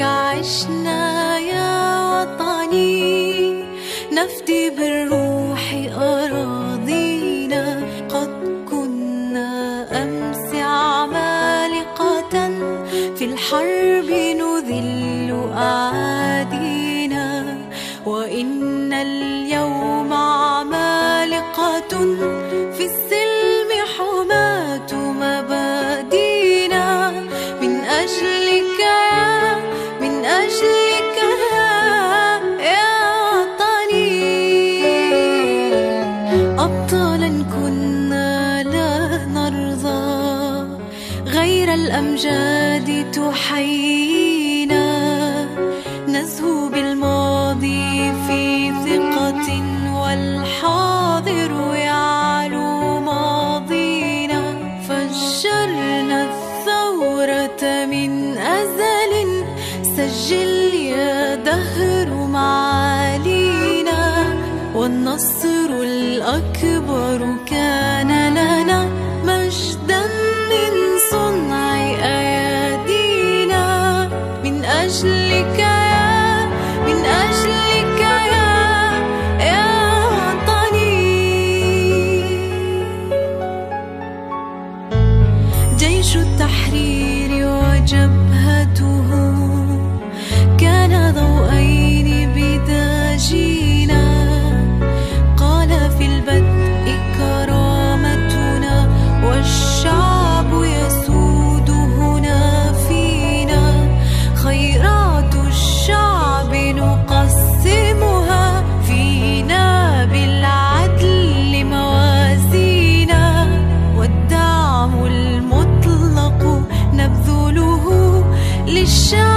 عشنا يا وطني. نفدي بالروح أراضينا. قد كنا أمس عمالقة في الحرب نذل أعادينا غير الأمجاد تحيينا. نزهو بالماضي في ثقة والحاضر يعلو ماضينا. فجرنا الثورة من أزل. سجل يا دهر معالينا. والنصر الأكبر جيش التحرير وجبهة 一生。